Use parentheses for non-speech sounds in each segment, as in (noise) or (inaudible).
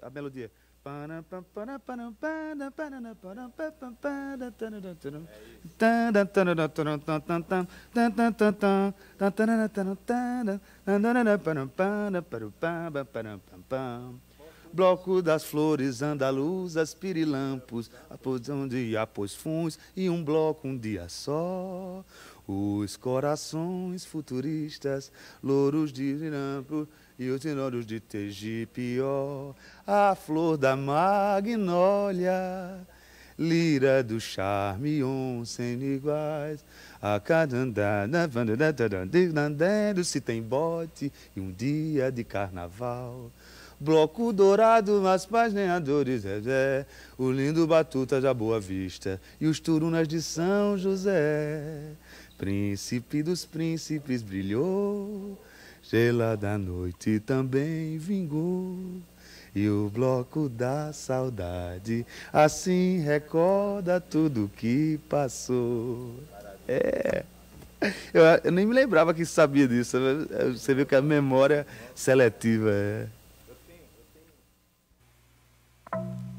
A melodia. Bloco das flores andaluzas, pirilampos, um dia pôs funs e um bloco um dia só. Os corações futuristas, louros de Irampo e os tenórios de Tegipió, a flor da magnólia, lira do charme um sem iguais, a cadandada, se tem bote e um dia de carnaval. Bloco dourado, mas paginadores, Zezé, o lindo Batuta da Boa Vista e os turunas de São José. Príncipe dos príncipes brilhou, estrela da noite também vingou. E o bloco da saudade assim recorda tudo que passou. É. Eu, eu, nem me lembrava que sabia disso. Você viu que a memória seletiva é. Sou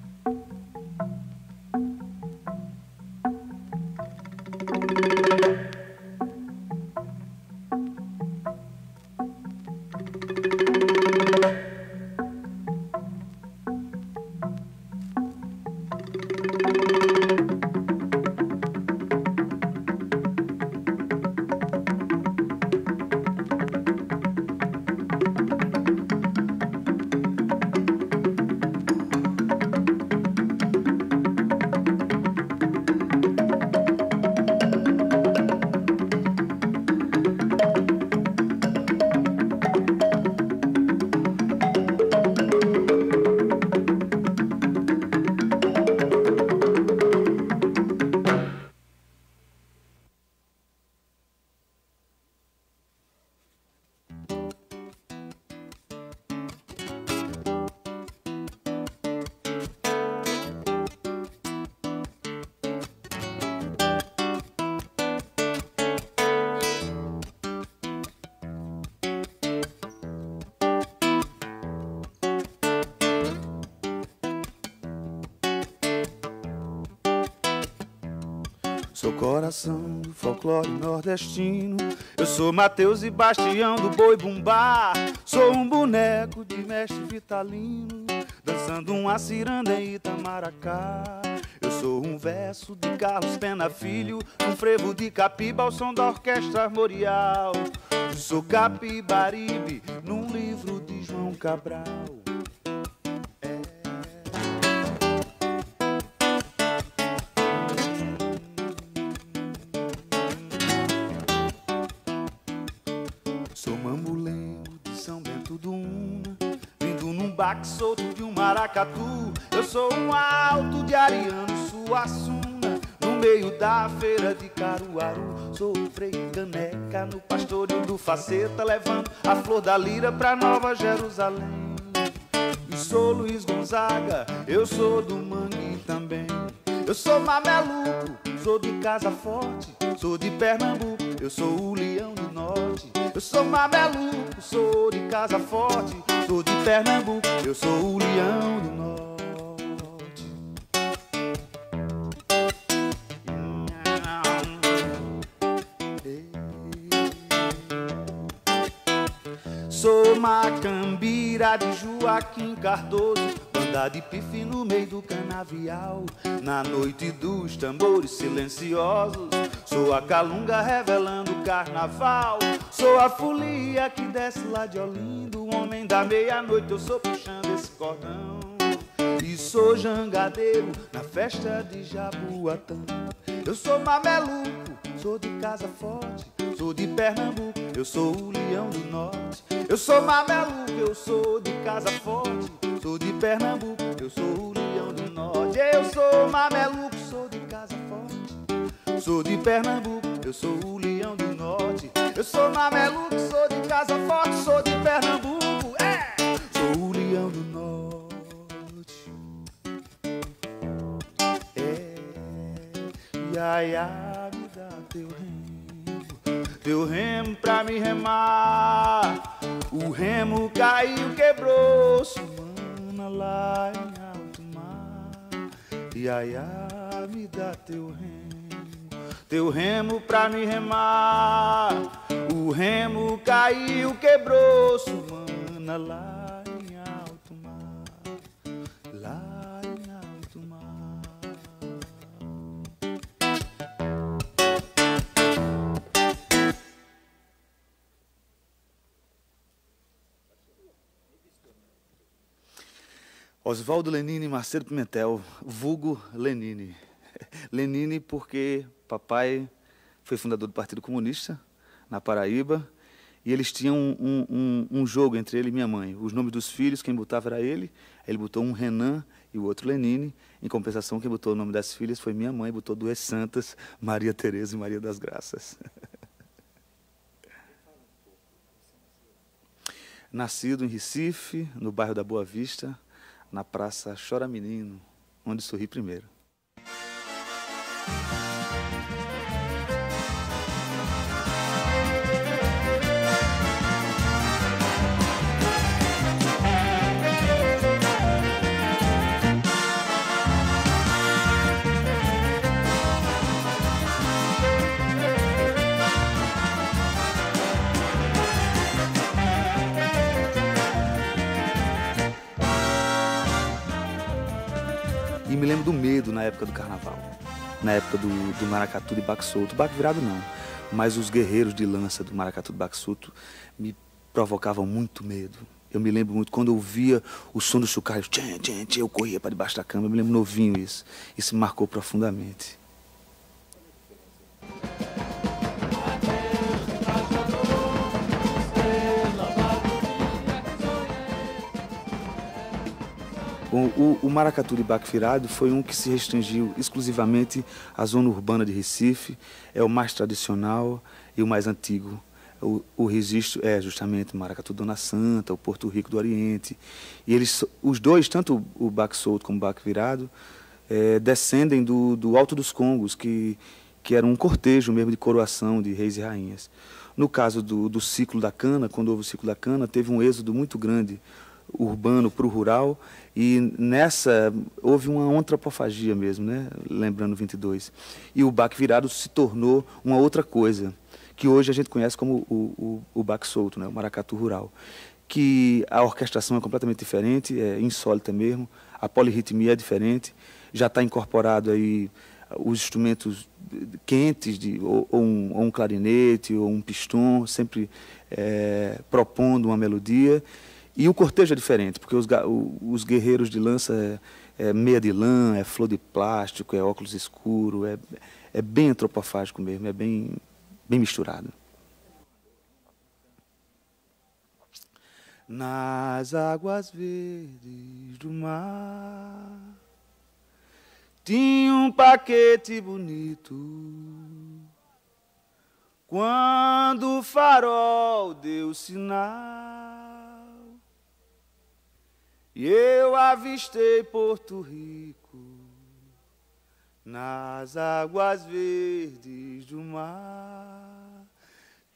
coração do folclore nordestino. Eu sou Mateus e Bastião do Boi Bumbá. Sou um boneco de mestre vitalino, dançando uma ciranda em Itamaracá. Eu sou um verso de Carlos Pena Filho, um frevo de capiba ao som da orquestra armorial. Sou capibaribe num livro de João Cabral. Baque solto de um maracatu. Eu sou um alto de Ariano Suassuna, no meio da feira de Caruaru. Sou o Caneca no pastorio do Faceta, levando a flor da lira pra Nova Jerusalém. E sou Luiz Gonzaga, eu sou do Mangue também. Eu sou mameluco, sou de casa forte, sou de Pernambuco, eu sou o leão do norte. Eu sou mameluco, sou de casa forte, sou de Pernambuco, eu sou o leão do norte. Sou macambira de Joaquim Cardoso, banda de pife no meio do canavial, na noite dos tambores silenciosos. Sou a calunga revelando carnaval. Sou a folia que desce lá de Olinda. Da meia-noite, eu sou puxando esse cordão. E sou jangadeiro na festa de Jaboatão. Eu sou mameluco, sou de casa forte. Sou de Pernambuco, eu sou o leão do norte. Eu sou mameluco, eu sou de casa forte. Sou de Pernambuco, eu sou o leão do norte. Eu sou mameluco, sou de casa forte. Sou de Pernambuco, eu sou o leão do norte. Eu sou mameluco, sou de casa forte. Sou de Pernambuco, Sou o leão do norte. É, ia, ia, me dá teu remo. Teu remo pra me remar. O remo caiu, quebrou, sumana lá em alto mar. Iaiá, me dá teu remo, teu remo pra me remar. O remo caiu, quebrou, sumana lá. Oswaldo Lenine Macedo Pimentel, vulgo Lenine. (laughs) Lenine porque papai foi fundador do Partido Comunista na Paraíba e eles tinham um, um, um, jogo entre ele e minha mãe. Os nomes dos filhos, quem botava era ele. Ele botou um Renan e o outro Lenine. Em compensação, quem botou o nome das filhas foi minha mãe, botou duas santas, Maria Tereza e Maria das Graças. (laughs) Nascido em Recife, no bairro da Boa Vista, na Praça Chora Menino, onde sorri primeiro. Lembro do medo na época do carnaval, na época do, do maracatu de baque solto. Baque virado não, mas os guerreiros de lança do maracatu de baque me provocavam muito medo. Eu me lembro muito, quando eu via o som do chocalho, tchê, tchê, tchê, eu corria para debaixo da cama. Eu me lembro novinho isso. Isso me marcou profundamente. O, o, maracatu de baque virado foi um que se restringiu exclusivamente à zona urbana de Recife, é o mais tradicional e o mais antigo. O, o registro é justamente o maracatu Dona Santa, o Porto Rico do Oriente. E eles, os dois, tanto o baque solto como o baque virado, é, descendem do, do Alto dos Congos, que, que era um cortejo mesmo de coroação de reis e rainhas. No caso do, do ciclo da cana, quando houve o ciclo da cana, teve um êxodo muito grande urbano para o rural e nessa houve uma antropofagia mesmo, né? lembrando 22. E o baque virado se tornou uma outra coisa, que hoje a gente conhece como o, o, o baque solto, né? o maracatu rural. Que a orquestração é completamente diferente, é insólita mesmo, a polirritmia é diferente, já está incorporado aí os instrumentos quentes, de, ou, ou, um, ou um clarinete, ou um pistão, sempre é, propondo uma melodia. E o cortejo é diferente, porque os, os guerreiros de lança é, é, meia de lã, é flor de plástico, é óculos escuro, é, é bem antropofágico mesmo, é bem, bem misturado. Nas águas verdes do mar tinha um paquete bonito. Quando o farol deu sinal e eu avistei Porto Rico nas águas verdes do mar.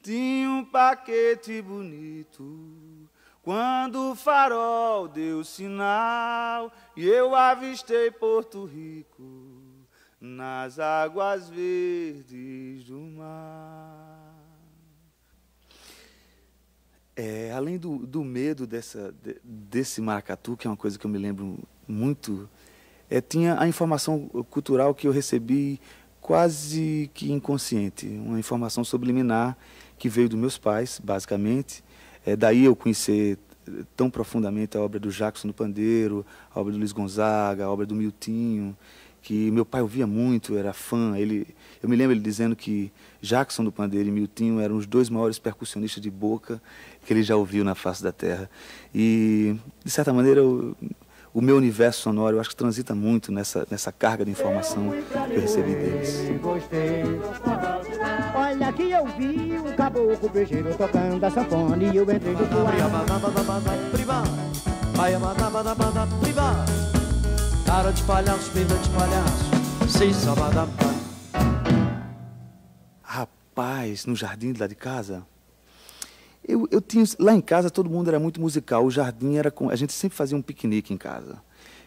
Tinha um paquete bonito quando o farol deu sinal e eu avistei Porto Rico nas águas verdes do mar. É, além do, do medo dessa, de, desse maracatu, que é uma coisa que eu me lembro muito, é, tinha a informação cultural que eu recebi quase que inconsciente, uma informação subliminar que veio dos meus pais, basicamente. É, daí eu conhecer tão profundamente a obra do Jackson no Pandeiro, a obra do Luiz Gonzaga, a obra do Miltinho, que meu pai ouvia muito, era fã. Ele, eu me lembro ele dizendo que Jackson do Pandeiro e Miltinho eram os dois maiores percussionistas de boca que ele já ouviu na face da Terra. E, de certa maneira, o, o meu universo sonoro, eu acho que transita muito nessa, nessa carga de informação que eu recebi deles. Olha que eu vi um caboclo beijeiro tocando a sanfona e eu entrei no Cara de palhaço, perda de palhaço, sem sabadão. Rapaz, no jardim lá de casa, Eu, eu tinha, lá em casa todo mundo era muito musical, o jardim era com, a gente sempre fazia um piquenique em casa.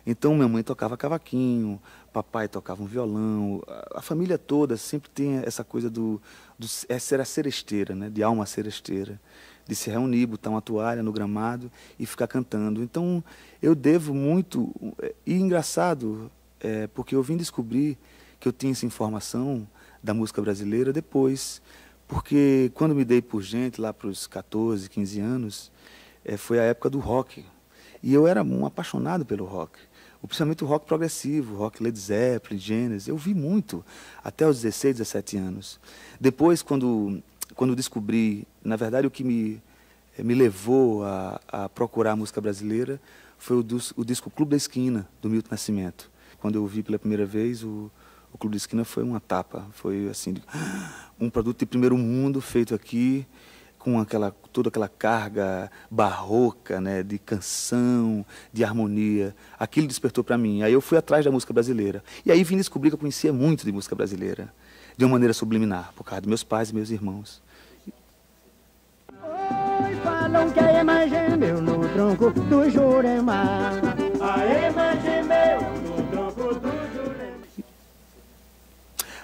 Então minha mãe tocava cavaquinho, papai tocava um violão, a, a família toda sempre tem essa coisa do, do é ser a seresteira, né, de alma seresteira, de se reunir, botar uma toalha no gramado e ficar cantando. Então eu devo muito e engraçado é, porque eu vim descobrir que eu tinha essa informação da música brasileira depois. Porque quando me dei por gente, lá para os 14, 15 anos, é, foi a época do rock. E eu era um apaixonado pelo rock. Principalmente o rock progressivo, rock Led Zeppelin, Genesis. Eu vi muito, até os 16, 17 anos. Depois, quando, quando descobri, na verdade, o que me, eh, me levou a, a procurar a música brasileira foi o, o disco Clube da Esquina, do Milton Nascimento. Quando eu vi pela primeira vez, o, o Clube da Esquina foi uma tapa, foi assim, um produto de primeiro mundo feito aqui com aquela toda aquela carga barroca, né, de canção, de harmonia. Aquilo despertou para mim. Aí eu fui atrás da música brasileira. E aí vim descobrir que eu conhecia muito de música brasileira, de uma maneira subliminar, por causa dos meus pais e meus irmãos. Oi, falam que a ema gemeu no tronco do Jurema. A ema gemeu no tronco do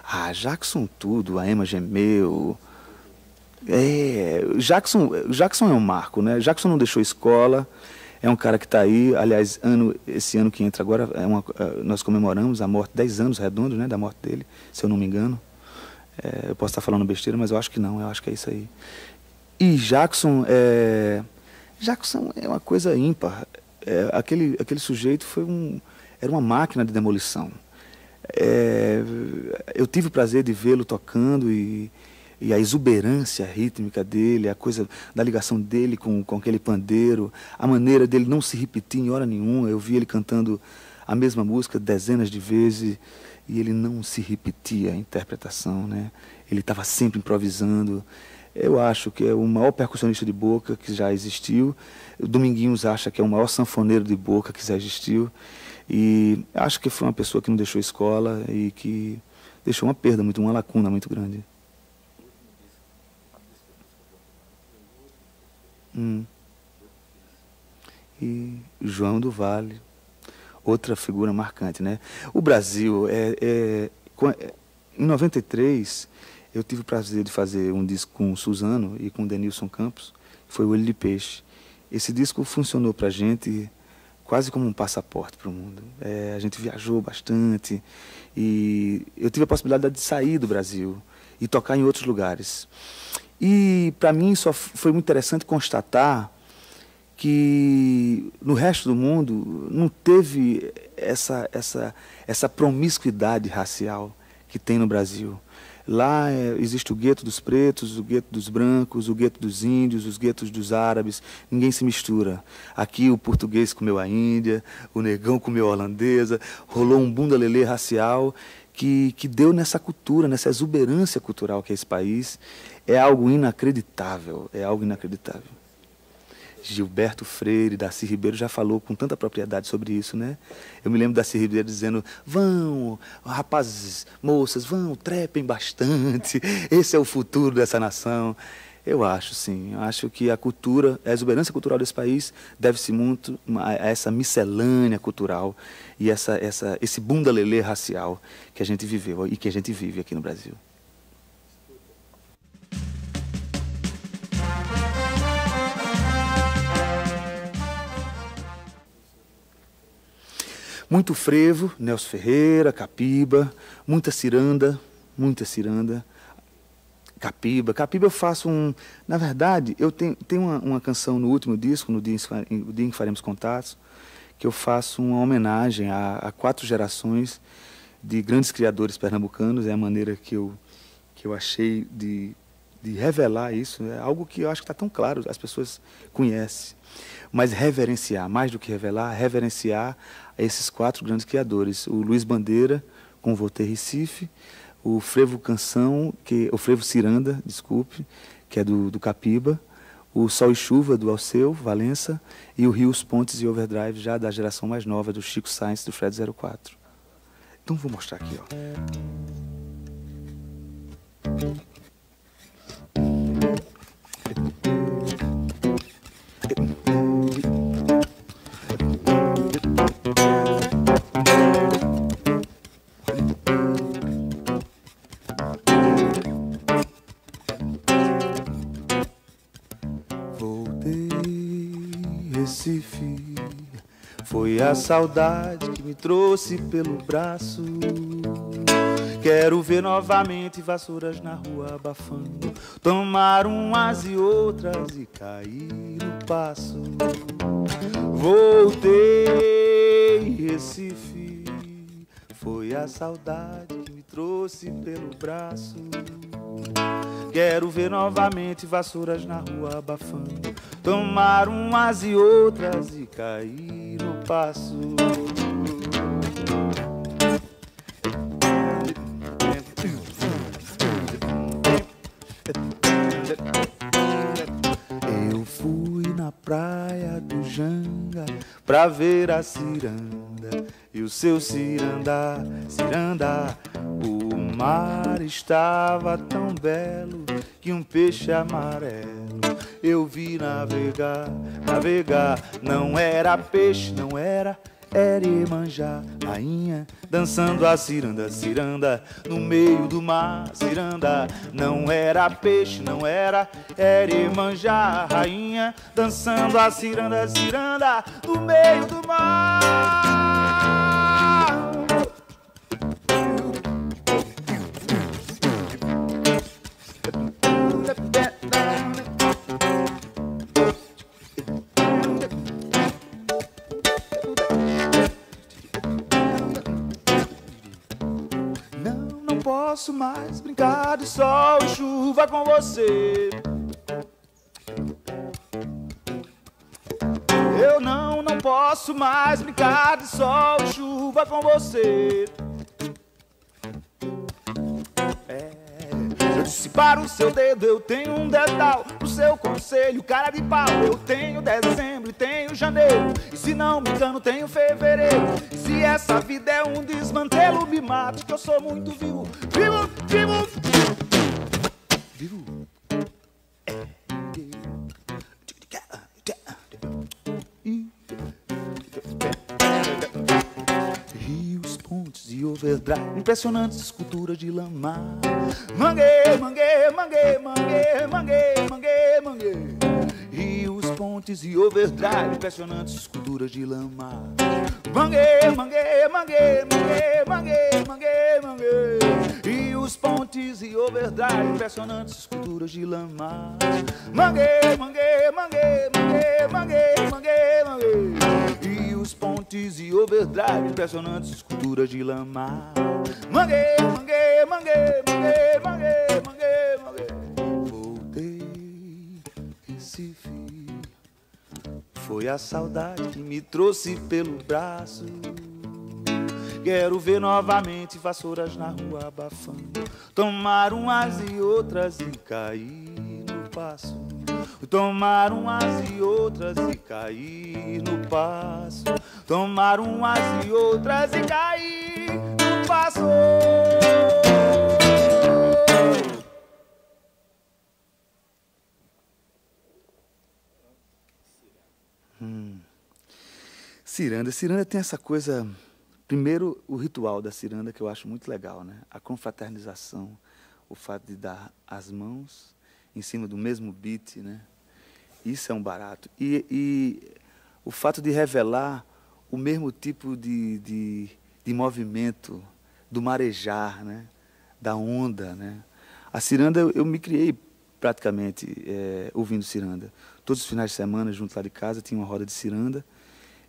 ah, Jackson tudo, a Emma gemeu. É, Jackson, Jackson é um marco, né? Jackson não deixou escola, é um cara que está aí. Aliás, ano, esse ano que entra agora, é uma, é, nós comemoramos a morte, 10 anos redondos, né, da morte dele, se eu não me engano. É, eu posso estar falando besteira, mas eu acho que não, eu acho que é isso aí. E Jackson é, Jackson é uma coisa ímpar. É, aquele, aquele sujeito foi um, era uma máquina de demolição. É, eu tive o prazer de vê-lo tocando e, e, a exuberância rítmica dele, a coisa da ligação dele com, com aquele pandeiro, a maneira dele não se repetir em hora nenhuma. Eu vi ele cantando a mesma música dezenas de vezes e ele não se repetia a interpretação, né? Ele estava sempre improvisando. Eu acho que é o maior percussionista de boca que já existiu. Dominguinhos acha que é o maior sanfoneiro de boca que já existiu. E acho que foi uma pessoa que não deixou escola e que deixou uma perda, muito, uma lacuna muito grande. Hum. E João do Vale, outra figura marcante, né? O Brasil, é, é, é em 93, eu tive o prazer de fazer um disco com o Suzano e com o Denilson Campos, foi o Olho de Peixe. Esse disco funcionou para a gente quase como um passaporte para o mundo. É, a gente viajou bastante e eu tive a possibilidade de sair do Brasil e tocar em outros lugares. E para mim só foi muito interessante constatar que no resto do mundo não teve essa, essa, essa promiscuidade racial que tem no Brasil. Lá é, existe o gueto dos pretos, o gueto dos brancos, o gueto dos índios, os guetos dos árabes. Ninguém se mistura. Aqui o português comeu a Índia, o negão comeu a holandesa. Rolou um bunda lelê racial que, que deu nessa cultura, nessa exuberância cultural que é esse país. É algo inacreditável. É algo inacreditável. Gilberto Freire, Darcy Ribeiro já falou com tanta propriedade sobre isso, né? Eu me lembro da Darcy Ribeiro dizendo: vão, rapazes, moças, vão, trepem bastante, (laughs) esse é o futuro dessa nação. Eu acho, sim. Eu acho que a cultura, a exuberância cultural desse país deve-se muito a essa miscelânea cultural e essa, essa, esse bunda lelê racial que a gente viveu e que a gente vive aqui no Brasil. Muito frevo, Nelson Ferreira, Capiba, muita ciranda, muita ciranda. Capiba. Capiba eu faço um. Na verdade, eu tenho, tenho uma, uma canção no último disco, no dia, no dia em que faremos contatos, que eu faço uma homenagem a, a, quatro gerações de grandes criadores pernambucanos. É a maneira que eu, que eu achei de, de revelar isso. É algo que eu acho que está tão claro, as pessoas conhecem. Mas reverenciar, mais do que revelar, reverenciar a esses quatro grandes criadores. O Luiz Bandeira, com o Voltaire Recife, o Frevo Canção, que, o Frevo Ciranda, desculpe, que é do, do Capiba, o Sol e Chuva, do Alceu, Valença, e o Rios, Pontes e Overdrive, já da geração mais nova, do Chico Sainz, do Fred 04. Então vou mostrar aqui, ó. A saudade que me trouxe pelo braço. Quero ver novamente vassouras na rua abafando, tomar umas e outras e cair no passo. Voltei, Recife, foi a saudade que me trouxe pelo braço. Quero ver novamente vassouras na rua abafando, tomar umas e outras e cair passo. Eu fui na praia do Janga pra ver a ciranda e o seu ciranda, ciranda. O mar estava tão belo que um peixe amarelo eu vi navegar, navegar. Não era peixe, não era era Iemanjá, rainha, dançando a ciranda, ciranda, no meio do mar, ciranda. Não era peixe, não era, era Iemanjá, rainha, dançando a ciranda, ciranda, no meio do mar. Posso mais brincar de sol e chuva com você. Eu não, não posso mais brincar de sol e chuva com você. É, eu disse para o seu dedo, eu tenho um dedal. Pro seu conselho, cara de pau, eu tenho dezembro e tenho janeiro. E se não me engano, tenho fevereiro. E se essa vida é um desmantelo, me mate, que eu sou muito vivo. Vivo, vivo. Rios, pontes e overdrive, impressionantes esculturas de lama. Mangue, mangue, mangue, mangue, mangue, mangue, mangue rios, pontes e overdrive, impressionantes esculturas de lama. Mangue, mangue, mangue, mangue, mangue, mangue, mangue. Rios, pontes e overdrive, impressionantes esculturas de lama. Mangue, mangue, mangue, mangue, mangue, mangue, mangue. Rios, pontes e overdrive, impressionantes esculturas de lama. Mangue, mangue, mangue, mangue, mangue, mangue, mangue. Foi a saudade que me trouxe pelo braço. Quero ver novamente vassouras na rua abafando. Tomar umas e outras e cair no passo. Tomar umas e outras e cair no passo. Tomar umas e outras e cair no passo. Ciranda. Ciranda tem essa coisa. Primeiro, o ritual da ciranda, que eu acho muito legal, né? A confraternização, o fato de dar as mãos em cima do mesmo beat, né? Isso é um barato. E, e o fato de revelar o mesmo tipo de, de, de movimento do marejar, né? Da onda, né? A ciranda, eu, me criei praticamente é, ouvindo ciranda. Todos os finais de semana, junto lá de casa, tinha uma roda de ciranda.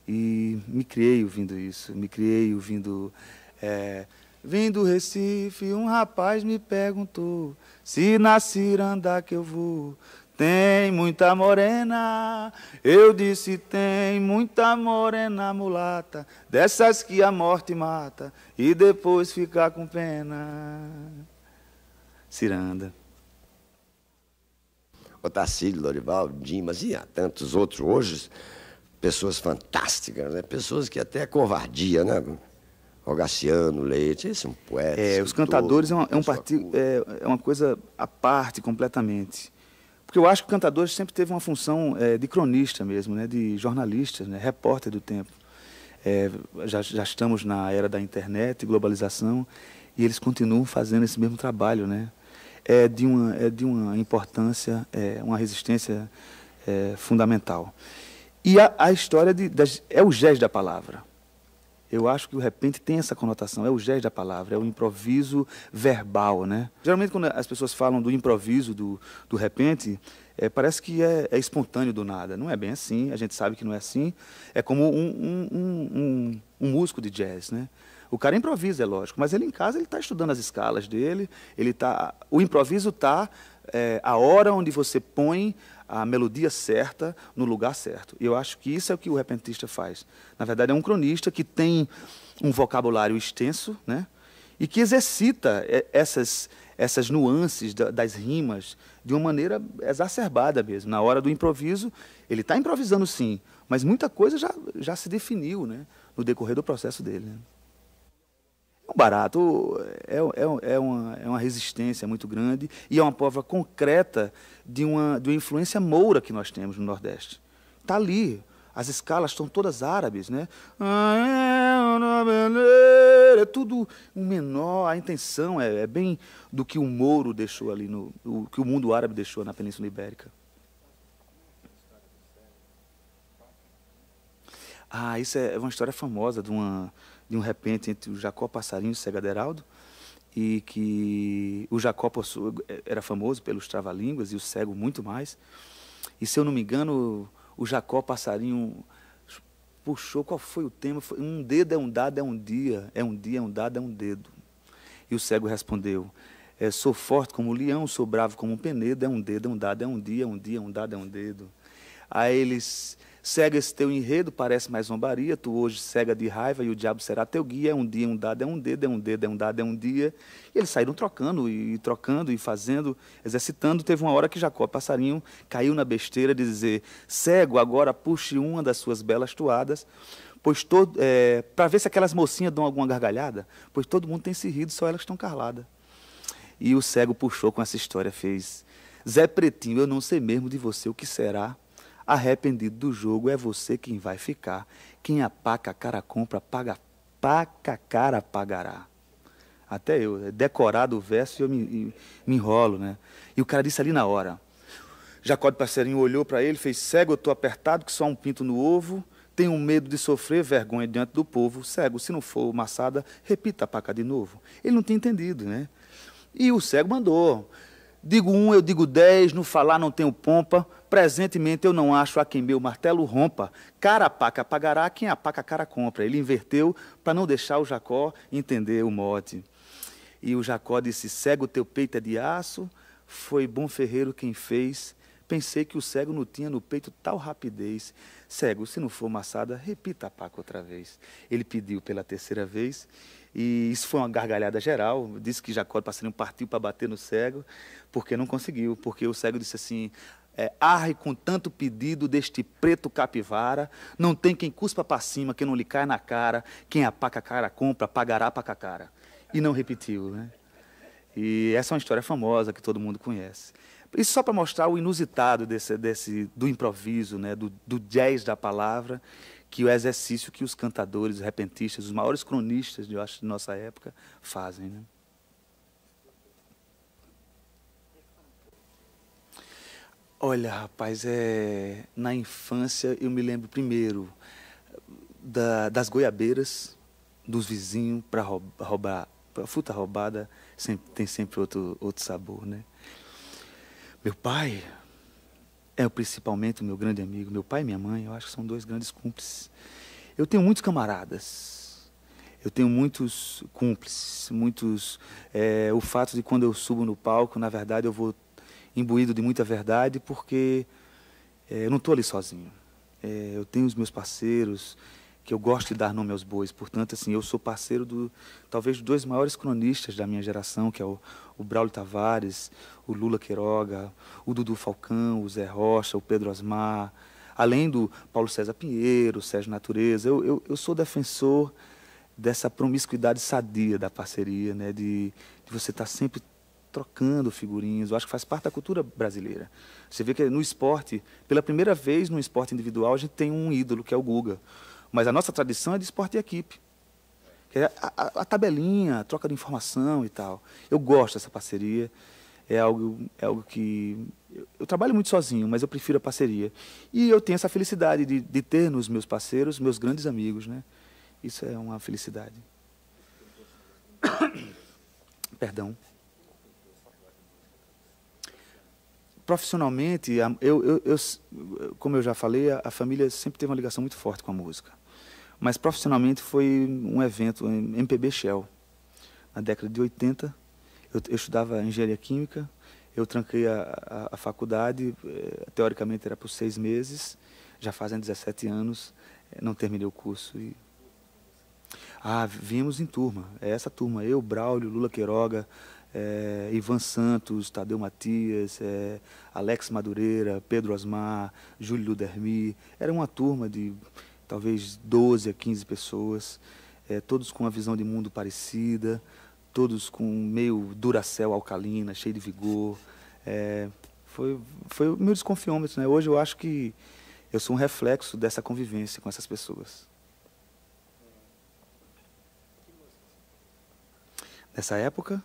E me criei ouvindo isso. Me criei ouvindo. É, Vindo Recife, um rapaz me perguntou se na ciranda que eu vou tem muita morena. Eu disse: tem muita morena mulata, dessas que a morte mata e depois fica com pena. Ciranda. Otacílio, Lorival, Dimas e tantos outros hoje, pessoas fantásticas, né? pessoas que até covardia, né? Rogaciano, Leite, esse é um poeta. É, os cantadores é uma, é, um partido, é, é uma coisa à parte completamente. Porque eu acho que o cantador sempre teve uma função é, de cronista mesmo, né? de jornalista, né? repórter do tempo. É, já, já estamos na era da internet, globalização, e eles continuam fazendo esse mesmo trabalho. Né? É, de uma, é de uma importância, é, uma resistência é, fundamental. E a, a história de, das, é o gesto da palavra. Eu acho que o repente tem essa conotação, é o gesto da palavra, é o improviso verbal, né? Geralmente quando as pessoas falam do improviso, do, do repente, é, parece que é, é, espontâneo do nada. Não é bem assim, a gente sabe que não é assim. É como um, um, um, um músico de jazz, né? O cara improvisa, é lógico, mas ele em casa ele está estudando as escalas dele, ele tá, o improviso está é, a hora onde você põe a melodia certa no lugar certo. E eu acho que isso é o que o repentista faz. Na verdade, é um cronista que tem um vocabulário extenso, né? E que exercita essas, essas nuances das rimas de uma maneira exacerbada mesmo. Na hora do improviso, ele está improvisando sim, mas muita coisa já, já se definiu né, no decorrer do processo dele. Né? É um barato, é, é, é, uma, é uma resistência muito grande e é uma prova concreta de uma, de uma influência moura que nós temos no Nordeste. Está ali. As escalas estão todas árabes, né? É tudo menor, a intenção é, é bem do que o Mouro deixou ali, no, o que o mundo árabe deixou na Península Ibérica. Ah, isso é uma história famosa de uma, de um repente entre o Jacó Passarinho e o Cega Deraldo, e que o Jacó era famoso pelos trava-línguas e o cego muito mais. E se eu não me engano, o Jacó Passarinho puxou, qual foi o tema? Foi, um dedo é um dado, é um dia, é um dia, é um dado, é um dedo. E o cego respondeu, é, sou forte como um leão, sou bravo como um penedo, é um dedo, é um dado, é um dia, é um dia, é um dado, é um dedo. Aí eles Cega esse teu enredo, parece mais zombaria, tu hoje cega de raiva e o diabo será teu guia, é um dia, um dado, é um dedo, é um dedo, é um dado, é um dia. E eles saíram trocando e trocando e fazendo, exercitando. Teve uma hora que Jacó, passarinho, caiu na besteira de dizer, cego, agora puxe uma das suas belas toadas, pois todo, é, para ver se aquelas mocinhas dão alguma gargalhada, pois todo mundo tem se rido, só elas estão carladas. E o cego puxou com essa história, fez, Zé Pretinho, eu não sei mesmo de você o que será, Arrependido do jogo é você quem vai ficar. Quem a paca cara compra, paga paca cara pagará. Até eu, é decorado o verso e eu me, me enrolo, né? E o cara disse ali na hora. Jacó de Passarinho olhou para ele, fez cego, eu estou apertado, que só um pinto no ovo. Tenho medo de sofrer vergonha diante do povo. Cego, se não for maçada, repita a paca de novo. Ele não tinha entendido, né? E o cego mandou. Digo um, eu digo dez, no falar não tenho pompa. Presentemente eu não acho a quem meu martelo rompa. Cara a paca pagará, quem a paca cara compra. Ele inverteu para não deixar o Jacó entender o mote. E o Jacó disse: cego teu peito é de aço, foi bom ferreiro quem fez. Pensei que o cego não tinha no peito tal rapidez. Cego, se não for maçada, repita a paca outra vez. Ele pediu pela terceira vez e isso foi uma gargalhada geral. Disse que Jacó passarinho partiu para bater no cego, porque não conseguiu. Porque o cego disse assim: é, arre com tanto pedido deste preto capivara, não tem quem cuspa para cima, que não lhe cai na cara, quem a paca cara compra, pagará paca cara. E não repetiu, né? E essa é uma história famosa que todo mundo conhece. Isso só para mostrar o inusitado desse, desse, do improviso, né? do, do jazz da palavra, que o exercício que os cantadores, os repentistas, os maiores cronistas, eu acho, de nossa época, fazem. Né? Olha, rapaz, é... na infância eu me lembro primeiro da, das goiabeiras, dos vizinhos para roubar, a fruta roubada sempre, tem sempre outro, outro sabor, né? Meu pai, é principalmente o meu grande amigo, meu pai e minha mãe, eu acho que são dois grandes cúmplices. Eu tenho muitos camaradas, eu tenho muitos cúmplices, muitos. É, o fato de quando eu subo no palco, na verdade, eu vou imbuído de muita verdade, porque é, eu não estou ali sozinho. É, eu tenho os meus parceiros, que eu gosto de dar nome aos bois. Portanto, assim, eu sou parceiro do talvez dos dois maiores cronistas da minha geração, que é o, o Braulio Tavares, o Lula Queiroga, o Dudu Falcão, o Zé Rocha, o Pedro Osmar, além do Paulo César Pinheiro, Sérgio Natureza. Eu, eu, eu sou defensor dessa promiscuidade sadia da parceria, né, de, de você estar tá sempre trocando figurinhas. Eu acho que faz parte da cultura brasileira. Você vê que no esporte, pela primeira vez no esporte individual, a gente tem um ídolo, que é o Guga. Mas a nossa tradição é de esporte e equipe. Que é a, a, a tabelinha, a troca de informação e tal. Eu gosto dessa parceria. É algo, é algo que. Eu, eu trabalho muito sozinho, mas eu prefiro a parceria. E eu tenho essa felicidade de, de ter nos meus parceiros meus grandes amigos. Né? Isso é uma felicidade. (coughs) Perdão. Profissionalmente, eu, eu, eu, como eu já falei, a, a, família sempre teve uma ligação muito forte com a música. Mas profissionalmente foi um evento, MPB Shell. Na década de 80, eu, eu estudava engenharia química, eu tranquei a, a, a faculdade, eh, teoricamente era por seis meses, já fazem 17 anos, eh, não terminei o curso e ah, vimos em turma. É essa turma. Eu, Braulio, Lula Queiroga, é, Ivan Santos, Tadeu Matias, é, Alex Madureira, Pedro Osmar, Júlio Ludermi. Era uma turma de talvez 12 a 15 pessoas, é, todos com uma visão de mundo parecida, todos com meio duracel alcalina, cheio de vigor. É, foi, foi o meu desconfiômetro. Né? Hoje eu acho que eu sou um reflexo dessa convivência com essas pessoas. Nessa época,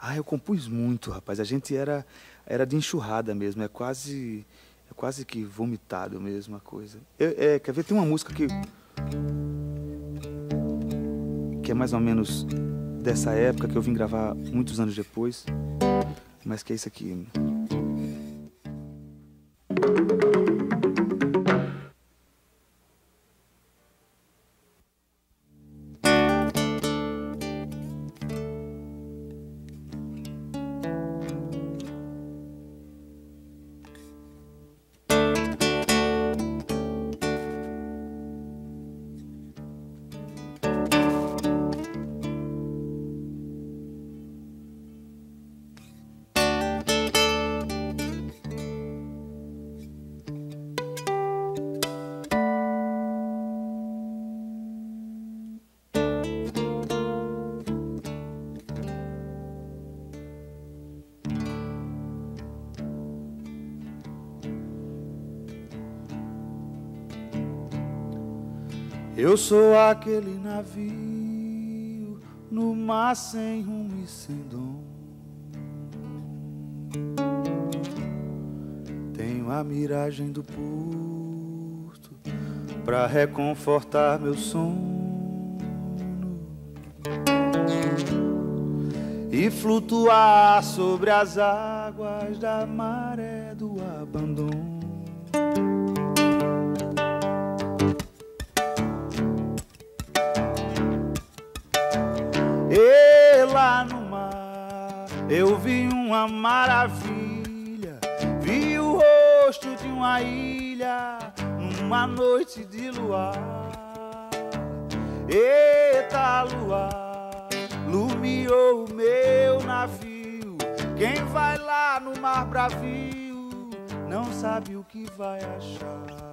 ah, eu compus muito, rapaz. A gente era era de enxurrada mesmo, é quase é quase que vomitado mesmo a coisa. É, quer ver? Tem uma música que que é mais ou menos dessa época que eu vim gravar muitos anos depois, mas que é isso aqui. Sou aquele navio no mar sem rumo e sem dom. Tenho a miragem do porto para reconfortar meu sono e flutuar sobre as águas da maré do abandono. Eu vi uma maravilha, vi o rosto de uma ilha numa noite de luar. Eita luar, lumiou o meu navio. Quem vai lá no mar bravio não sabe o que vai achar.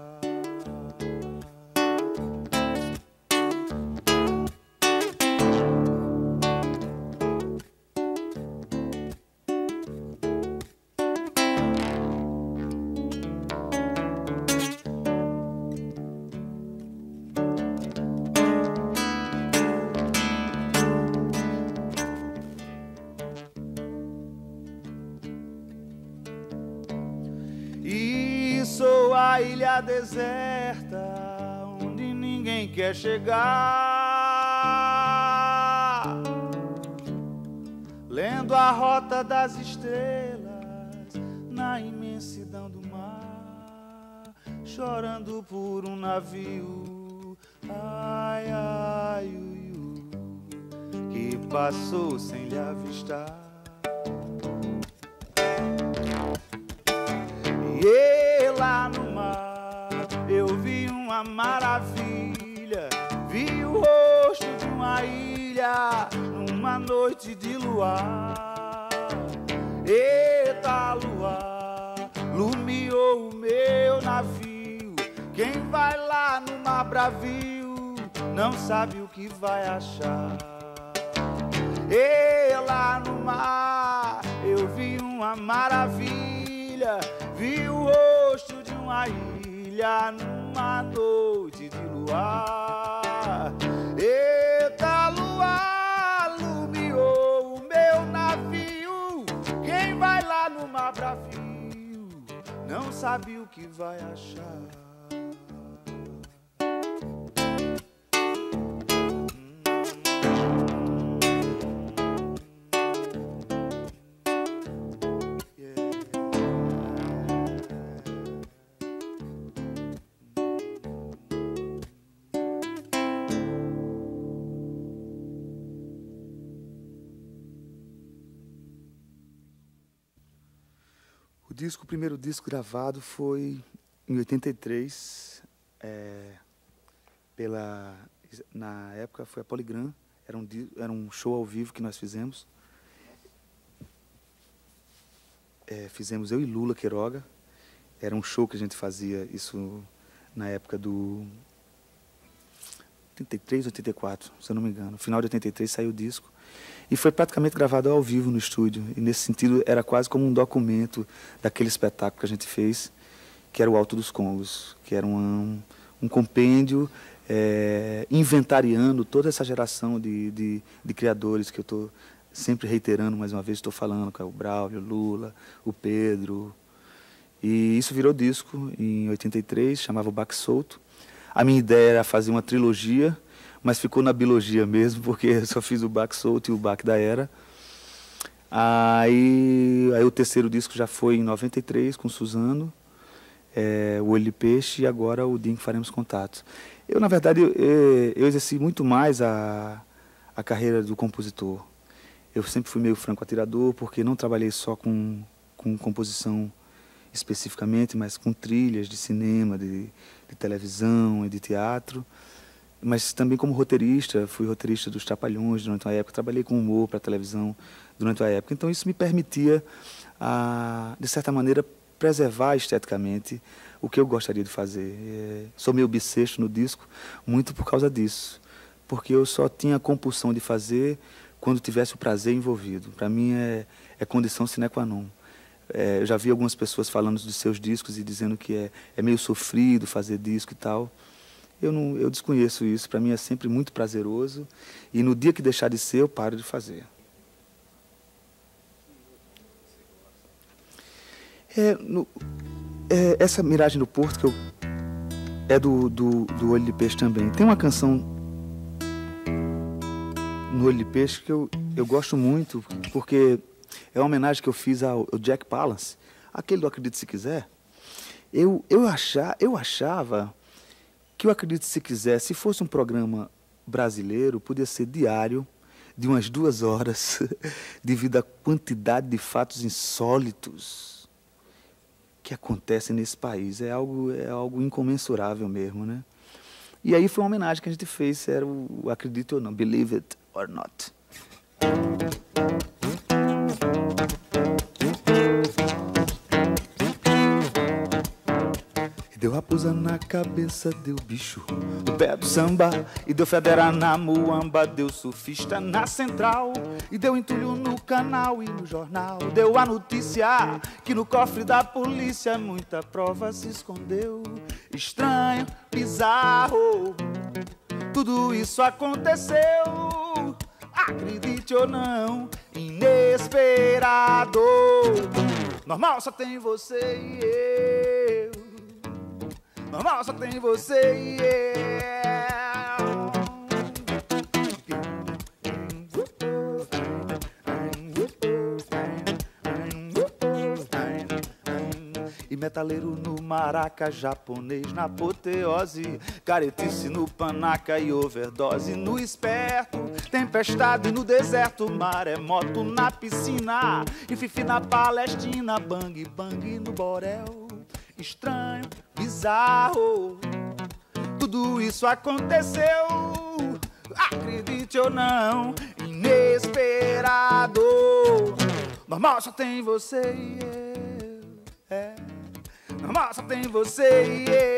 Deserta onde ninguém quer chegar. Lendo a rota das estrelas na imensidão do mar, chorando por um navio. Ai, ai, ui, ui, que passou sem lhe avistar. E lá no uma maravilha, vi o rosto de uma ilha numa noite de luar. Eita luar, lumiou o meu navio. Quem vai lá no mar bravio não sabe o que vai achar. E lá no mar eu uma maravilha. Vi o rosto de uma ilha numa noite de luar. Eita, luar iluminou o meu navio. Quem vai lá no mar bravio não sabe o que vai achar. Disco, o primeiro disco gravado foi em 83, é, pela, na época foi a Polygram, era um, era um show ao vivo que nós fizemos. É, fizemos eu e Lula Queiroga, era um show que a gente fazia isso na época do 83, 84, se eu não me engano. No final de 83 saiu o disco. E foi praticamente gravado ao vivo no estúdio. E nesse sentido era quase como um documento daquele espetáculo que a gente fez, que era o Alto dos Congos, que era um, um compêndio é, inventariando toda essa geração de, de, de criadores que eu estou sempre reiterando, mais uma vez estou falando, que é o Braulio, o Lula, o Pedro. E isso virou disco em 83, chamava o Baque Solto. A minha ideia era fazer uma trilogia mas ficou na biologia mesmo, porque eu (laughs) só fiz o baque solto e o baque da era. Aí, aí o terceiro disco já foi em 93 com Suzano, é, o Olho Peixe e agora o Dia que Faremos Contatos. Eu, na verdade, eu, eu exerci muito mais a, a carreira do compositor. Eu sempre fui meio franco atirador, porque não trabalhei só com, com composição especificamente, mas com trilhas de cinema, de, de televisão e de teatro mas também como roteirista, fui roteirista dos Trapalhões durante uma época, trabalhei com humor para televisão durante uma época. Então isso me permitia, a, de certa maneira, preservar esteticamente o que eu gostaria de fazer. É, sou meio bissexto no disco, muito por causa disso, porque eu só tinha a compulsão de fazer quando tivesse o prazer envolvido. Para mim é, é condição sine qua non. É, eu já vi algumas pessoas falando dos seus discos e dizendo que é, é meio sofrido fazer disco e tal. Eu, não, eu desconheço isso. Para mim é sempre muito prazeroso. E no dia que deixar de ser, eu paro de fazer. É, no, é, essa Miragem do Porto que eu, é do, do, do Olho de Peixe também. Tem uma canção no Olho de Peixe que eu, eu gosto muito, porque é uma homenagem que eu fiz ao, ao Jack Palance, aquele do Acredite Se Quiser. Eu, eu, achar, eu achava que eu acredito, se quiser, se fosse um programa brasileiro, podia ser diário, de umas duas horas, (laughs) devido à quantidade de fatos insólitos que acontecem nesse país. É algo, é algo incomensurável mesmo, né? E aí foi uma homenagem que a gente fez, era o Acredito ou Não, Believe It or Not. Deu raposa na cabeça, deu bicho do pé do samba. E deu federa na muamba, deu surfista na central. E deu entulho no canal e no jornal. Deu a notícia que no cofre da polícia muita prova se escondeu. Estranho, bizarro, tudo isso aconteceu. Acredite ou não, inesperado. Normal só tem você e eu. Normal só tem você e eu. E metaleiro no maraca, japonês na apoteose, caretice no panaca e overdose no esperto, tempestade no deserto, maremoto na piscina, e fifi na Palestina, bang bang no borel estranho, bizarro. Tudo isso aconteceu, acredite ou não, inesperado. Normal só tem você e eu. É. Normal só tem você e eu.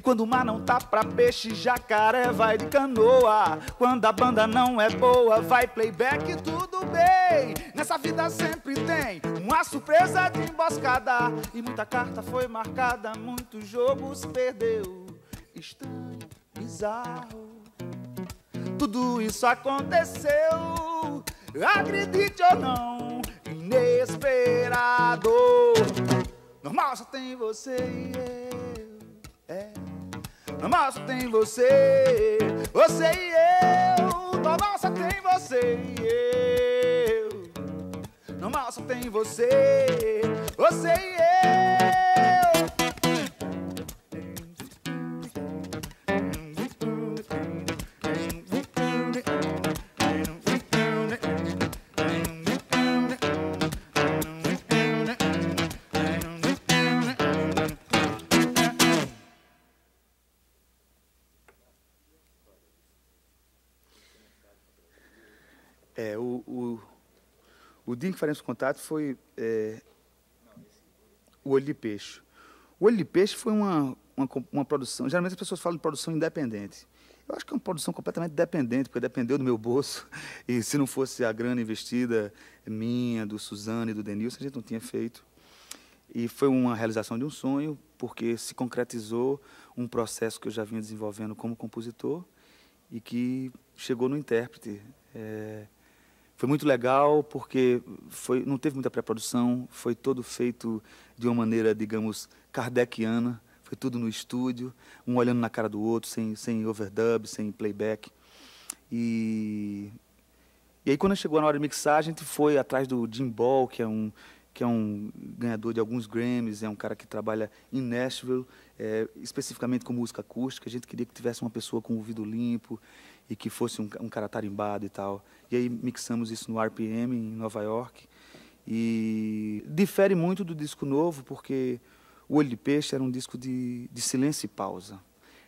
Quando o mar não tá pra peixe, jacaré vai de canoa. Quando a banda não é boa, vai playback, tudo bem. Nessa vida sempre tem uma surpresa de emboscada. E muita carta foi marcada, muitos jogos perdeu. Estranho, bizarro. Tudo isso aconteceu, acredite ou não, inesperado. Normal só tem você e eu. Normal só tem você, você e eu. Normal só tem você e eu. Normal só tem você, você e eu. O dia em que faremos contato foi é, o Olho de Peixe. O Olho de Peixe foi uma, uma, uma produção. Geralmente as pessoas falam de produção independente. Eu acho que é uma produção completamente dependente, porque dependeu do meu bolso. (laughs) E se não fosse a grana investida minha, do Suzano e do Denilson, a gente não tinha feito. E foi uma realização de um sonho, porque se concretizou um processo que eu já vinha desenvolvendo como compositor e que chegou no intérprete. É, foi muito legal porque foi, não teve muita pré-produção, foi todo feito de uma maneira, digamos, kardeciana, foi tudo no estúdio, um olhando na cara do outro, sem, sem overdub, sem playback. E, e aí quando chegou na hora de mixar, a gente foi atrás do Jim Ball, que é um, que é um ganhador de alguns Grammys, é um cara que trabalha em Nashville, é, especificamente com música acústica. A gente queria que tivesse uma pessoa com ouvido limpo e que fosse um, um cara tarimbado e tal. E aí mixamos isso no RPM em Nova York. E difere muito do disco novo, porque o Olho de Peixe era um disco de, de silêncio e pausa.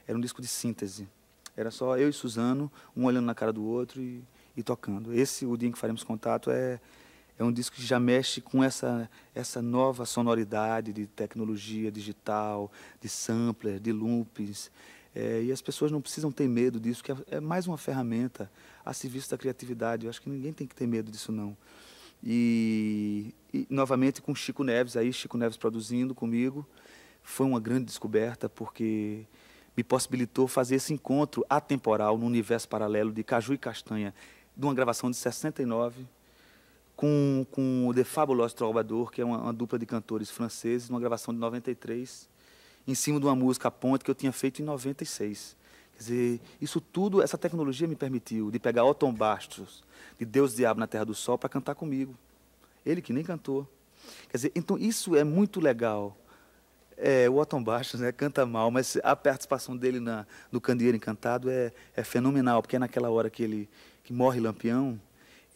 Era um disco de síntese. Era só eu e Suzano, um olhando na cara do outro e, e tocando. Esse, o dia em que faremos contato, é, é um disco que já mexe com essa, essa nova sonoridade de tecnologia digital, de sampler, de loops. É, e as pessoas não precisam ter medo disso, que é, é mais uma ferramenta a serviço da criatividade. Eu acho que ninguém tem que ter medo disso, não. E, e, novamente com Chico Neves, aí Chico Neves produzindo comigo, foi uma grande descoberta, porque me possibilitou fazer esse encontro atemporal no universo paralelo de Caju e Castanha, de uma gravação de 69, com, com o The Fabulous Troubadour, que é uma, uma dupla de cantores franceses, numa gravação de 93 em cima de uma música ponte que eu tinha feito em 96. Quer dizer, isso tudo, essa tecnologia me permitiu de pegar Otton Bastos, de Deus Diabo na Terra do Sol, para cantar comigo. Ele que nem cantou. Quer dizer, então isso é muito legal. É, o Otton Bastos né, canta mal, mas a participação dele na, no Candeeiro Encantado é, é fenomenal, porque é naquela hora que ele que morre Lampião,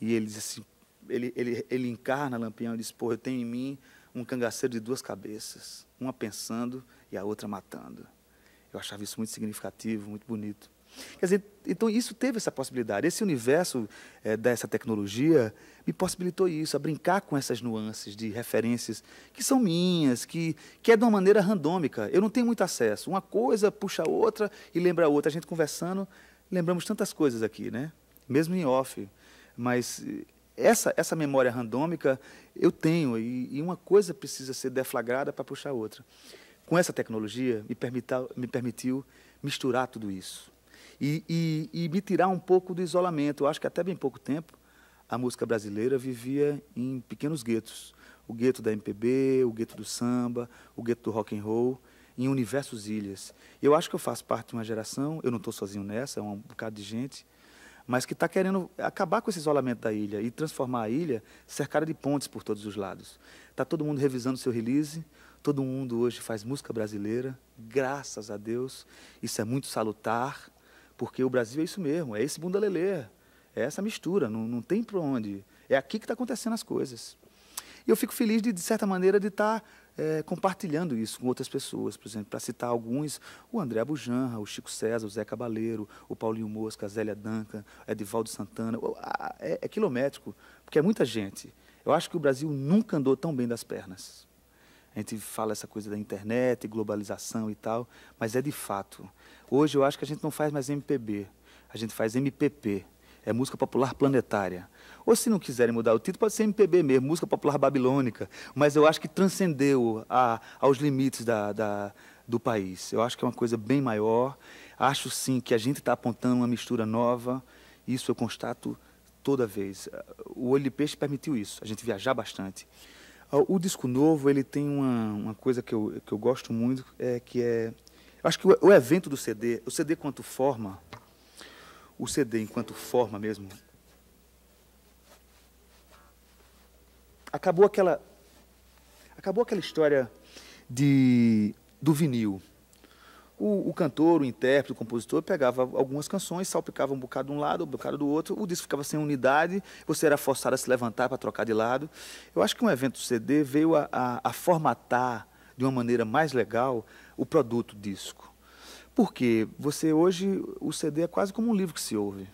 e ele diz assim, ele, ele, ele encarna Lampião e diz, pô, eu tenho em mim um cangaceiro de duas cabeças, uma pensando e a outra matando. Eu achava isso muito significativo, muito bonito. Quer dizer, então isso teve essa possibilidade. Esse universo é, dessa tecnologia me possibilitou isso, a brincar com essas nuances de referências que são minhas, que, que é de uma maneira randômica. Eu não tenho muito acesso. Uma coisa puxa a outra e lembra a outra. A gente conversando, lembramos tantas coisas aqui, né? Mesmo em off. Mas essa, essa memória randômica eu tenho, e, e uma coisa precisa ser deflagrada para puxar a outra. Com essa tecnologia, me, permita, me permitiu misturar tudo isso. E, e, e, me tirar um pouco do isolamento. Eu acho que até bem pouco tempo a música brasileira vivia em pequenos guetos. O gueto da MPB, o gueto do samba, o gueto do rock and roll, em universos ilhas. Eu acho que eu faço parte de uma geração, eu não estou sozinho nessa, é um bocado de gente, mas que está querendo acabar com esse isolamento da ilha e transformar a ilha cercada de pontes por todos os lados. Está todo mundo revisando seu release, todo mundo hoje faz música brasileira, graças a Deus. Isso é muito salutar, porque o Brasil é isso mesmo, é esse bunda lelê, é essa mistura, não, não tem para onde. É aqui que está acontecendo as coisas. E eu fico feliz, de, de certa maneira, de estar tá, é, compartilhando isso com outras pessoas. Por exemplo, para citar alguns, o André Abujanra, o Chico César, o Zé Cabaleiro, o Paulinho Mosca, a Zélia Duncan, o Edivaldo Santana. É, é quilométrico, porque é muita gente. Eu acho que o Brasil nunca andou tão bem das pernas. A gente fala essa coisa da internet, globalização e tal, mas é de fato. Hoje eu acho que a gente não faz mais MPB, a gente faz MPP, é música popular planetária. Ou se não quiserem mudar o título, pode ser MPB mesmo, música popular babilônica. Mas eu acho que transcendeu a, aos limites da, da, do país. Eu acho que é uma coisa bem maior. Acho sim que a gente está apontando uma mistura nova. Isso eu constato toda vez. O Olho de Peixe permitiu isso, a gente viajar bastante. O disco novo ele tem uma, uma coisa que eu, que eu gosto muito, é que é. Acho que o, o evento do CD, o CD quanto forma, o CD enquanto forma mesmo, acabou aquela acabou aquela história de do vinil. O, o, cantor, o intérprete, o compositor pegava algumas canções, salpicava um bocado de um lado, um bocado do outro, o disco ficava sem unidade, você era forçado a se levantar para trocar de lado. Eu acho que um evento CD veio a, a, a formatar de uma maneira mais legal o produto disco. Porque você hoje, o CD é quase como um livro que se ouve.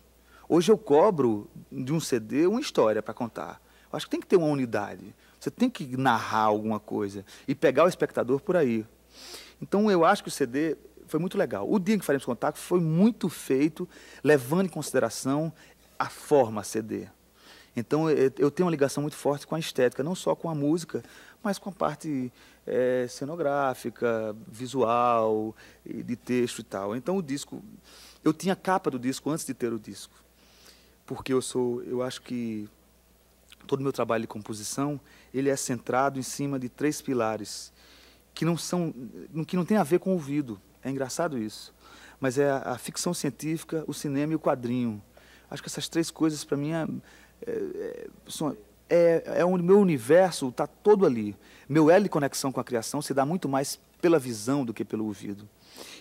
Hoje eu cobro de um CD uma história para contar. Eu acho que tem que ter uma unidade. Você tem que narrar alguma coisa e pegar o espectador por aí. Então eu acho que o CD foi muito legal. O dia em que faremos contato foi muito feito, levando em consideração a forma CD. Então eu tenho uma ligação muito forte com a estética, não só com a música, mas com a parte é, cenográfica, visual, de texto e tal. Então o disco, eu tinha a capa do disco antes de ter o disco, porque eu sou, eu acho que todo o meu trabalho de composição ele é centrado em cima de três pilares que não são, que não tem a ver com o ouvido. É engraçado isso. Mas é a, a ficção científica, o cinema e o quadrinho. Acho que essas três coisas para mim é, é, é, são, é, é o meu universo está todo ali. Meu de conexão com a criação se dá muito mais pela visão do que pelo ouvido.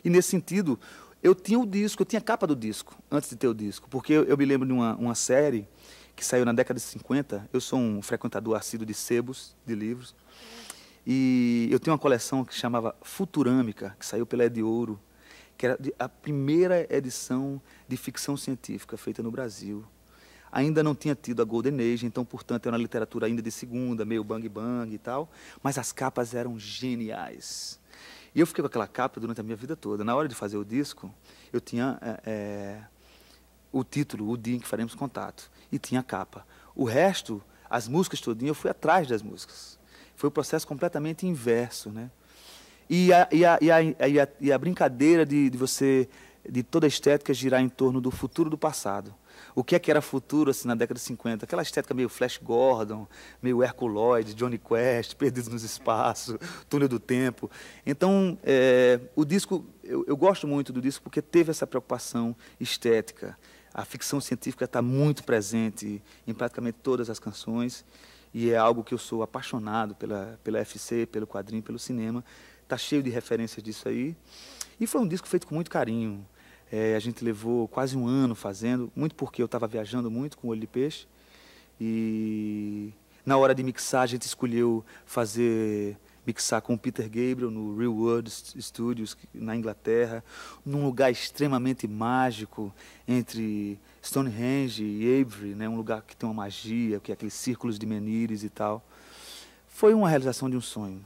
E nesse sentido, eu tinha o disco, eu tinha a capa do disco antes de ter o disco, porque eu, eu me lembro de uma, uma série que saiu na década de 50. Eu sou um frequentador assíduo de sebos, de livros. E eu tenho uma coleção que chamava Futurâmica, que saiu pela Ed Ouro, que era a primeira edição de ficção científica feita no Brasil. Ainda não tinha tido a Golden Age, então, portanto, era uma literatura ainda de segunda, meio bang bang e tal, mas as capas eram geniais. E eu fiquei com aquela capa durante a minha vida toda. Na hora de fazer o disco, eu tinha é, é, o título, o dia em que faremos contato, e tinha a capa. O resto, as músicas todinhas, eu fui atrás das músicas. Foi o um processo completamente inverso, né? E a, e a, e a, e a, brincadeira de, de você, de toda a estética girar em torno do futuro do passado. O que é que era futuro assim, na década de 50? Aquela estética meio Flash Gordon, meio Herculoid, Johnny Quest, (laughs) Perdidos no Espaço, Túnel do Tempo. Então, é, o disco, eu, eu gosto muito do disco porque teve essa preocupação estética. A ficção científica está muito presente em praticamente todas as canções e é algo que eu sou apaixonado pela, pela FC, pelo quadrinho, pelo cinema. Está cheio de referências disso aí. E foi um disco feito com muito carinho. É, a gente levou quase um ano fazendo, muito porque eu estava viajando muito com o Olho de Peixe. E na hora de mixar, a gente escolheu fazer mixar com o Peter Gabriel no Real World Studios na Inglaterra, num lugar extremamente mágico entre Stonehenge e Avery, né, um lugar que tem uma magia, que é aqueles círculos de menires e tal. Foi uma realização de um sonho.